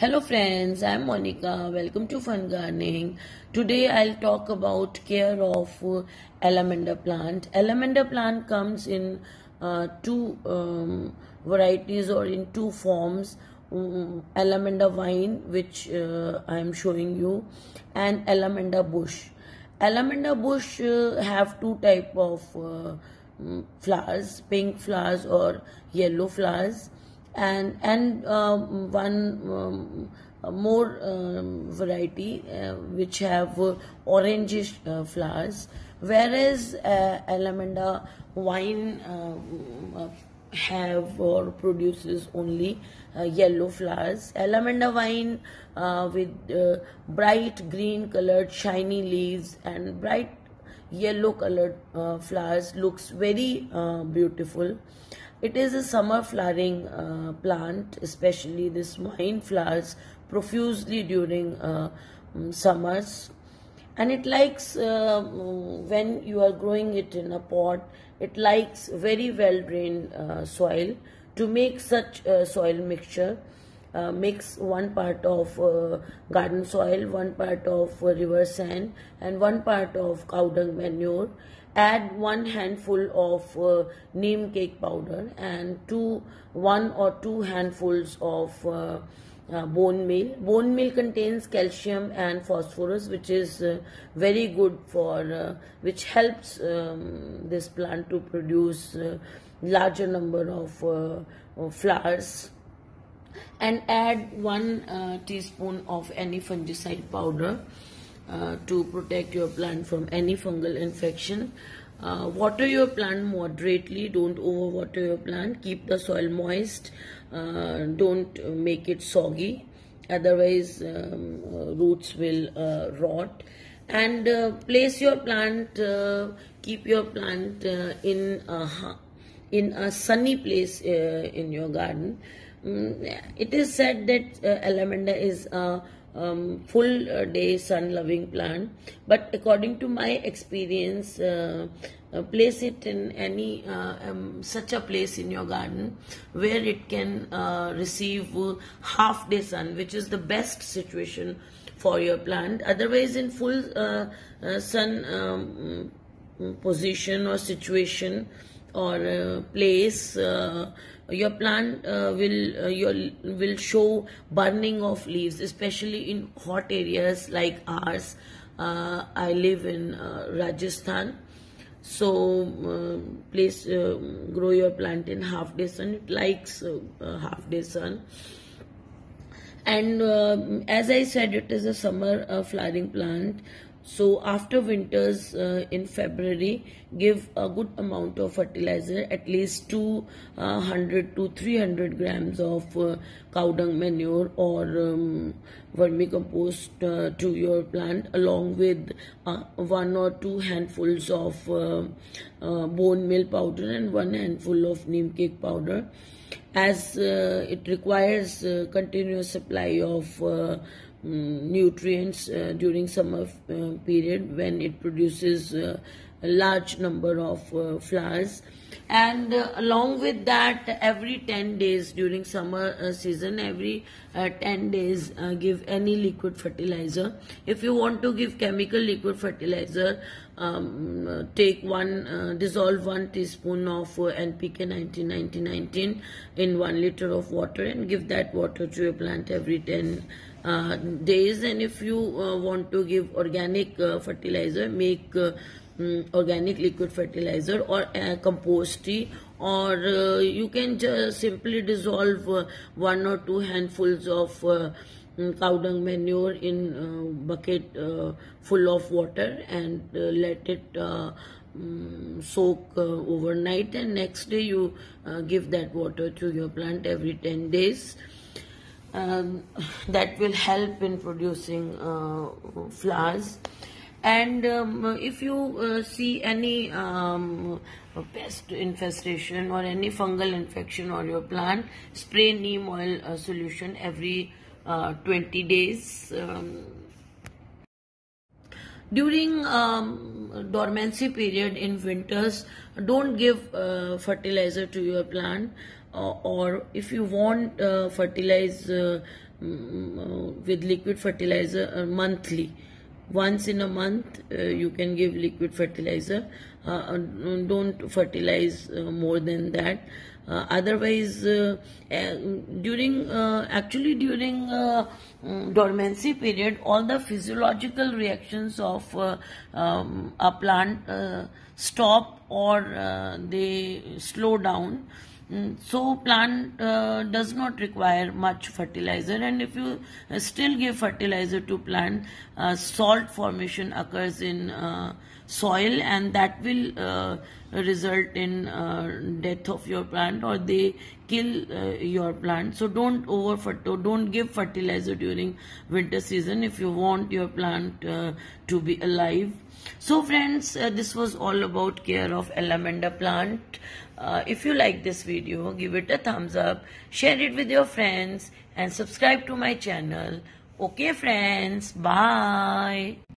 Hello friends, I'm Monika. Welcome to Fun Gardening. Today I'll talk about care of uh, plant. Allamanda plant comes in uh, two um, varieties or in two forms. Um, vine which uh, I am showing you and Allamanda bush. Allamanda bush uh, have two type of uh, mm, flowers, pink flowers or yellow flowers and and um, one um, more um, variety uh, which have uh, orangish uh, flowers. Whereas uh, allamanda vine uh, have or produces only uh, yellow flowers. Allamanda vine with bright green colored shiny leaves and bright yellow colored flowers looks very beautiful it is a summer flowering uh, plant, especially this vine flowers profusely during uh, mm, summers. And it likes, uh, when you are growing it in a pot, it likes very well drained uh, soil. To make such soil mixture, uh, mix one part of uh, garden soil, one part of uh, river sand and one part of cow dung manure. Add one handful of uh, neem cake powder and two one or two handfuls of uh, uh, bone meal. Bone meal contains calcium and phosphorus which is uh, very good for uh, which helps um, this plant to produce uh, larger number of flowers and add one teaspoon of any fungicide powder uh, to protect your plant from any fungal infection. Uh, water your plant moderately, don't overwater your plant, keep the soil moist, uh, don't make it soggy, otherwise um, uh, roots will uh, rot. And place your plant, keep your plant in a, in a sunny place in your garden. Um, it is said that allamanda is a um, full uh, day sun loving plant. But according to my experience uh, uh, place it in any uh, um, such a place in your garden where it can uh, receive half day sun which is the best situation for your plant. Otherwise in full uh, sun um, position or situation or place your plant uh, will uh, your, will show burning of leaves especially in hot areas like ours. Uh, i live in uh, rajasthan. So uh, please uh, grow your plant in half day sun. It likes half day sun. And as i said it is a summer flowering plant so after winters uh, in February, give a good amount of fertilizer, at least 200 uh, to 300 grams of uh, cow dung manure or um, vermicompost uh, to your plant along with uh, one or two handfuls of uh, bone meal powder and one handful of neem cake powder. As it requires continuous supply of nutrients uh, during summer uh, period when it produces uh, a large number of uh, flowers. And uh, along with that every 10 days during summer uh, season every 10 days give any liquid fertilizer. If you want to give chemical liquid fertilizer um, take one dissolve one teaspoon of npk 19 19 19 in one liter of water and give that water to your plant every 10 uh, days. And if you uh, want to give organic uh, fertilizer make organic liquid fertilizer or compost tea or uh, you can just simply dissolve uh, one or two handfuls of uh, mm, cow dung manure in bucket full of water and let it um, soak overnight. And next day you give that water to your plant every 10 days. Um, that will help in producing uh, flowers and um, if you uh, see any um, pest infestation or any fungal infection on your plant spray neem oil uh, solution every uh, 20 days um, during um, dormancy period in winters don't give uh, fertilizer to your plant uh, or if you want uh, fertilize mm, with liquid fertilizer monthly once in a month uh, you can give liquid fertilizer. Uh, uh don't fertilize uh, more than that. Uh, otherwise during actually during mm, dormancy period all the physiological reactions of um, a plant stop or they slow down so plant uh, does not require much fertilizer and if you uh, still give fertilizer to plant uh, salt formation occurs in uh, soil and that will uh, result in uh, death of your plant or they kill your plant. So don't over fertilize don't give fertilizer during winter season if you want your plant to be alive. So friends uh, this was all about care of allamanda plant. Uh, if you like this video give it a thumbs up share it with your friends and subscribe to my channel. Okay friends bye